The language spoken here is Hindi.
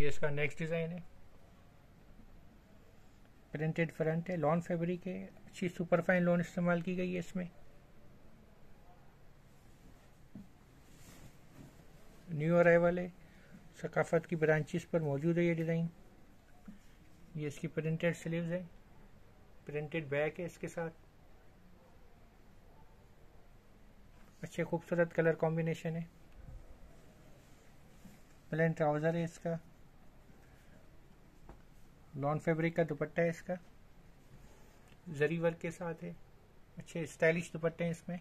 ये इसका नेक्स्ट डिज़ाइन है। प्रिंटेड फ्रंट है लॉन फैब्रिक है, अच्छी सुपरफाइन लॉन इस्तेमाल की गई है इसमें। न्यू अराइवल है, सकाफत की ब्रांचेस पर मौजूद है ये डिज़ाइन ये इसकी प्रिंटेड स्लीव्स है प्रिंटेड बैक है इसके साथ। अच्छे खूबसूरत कलर कॉम्बिनेशन है। प्लेन ट्राउज़र है इसका। लॉन फैब्रिक का दुपट्टा है इसका। जरी वर्क के साथ है। अच्छे स्टाइलिश दुपट्टे हैं इसमें।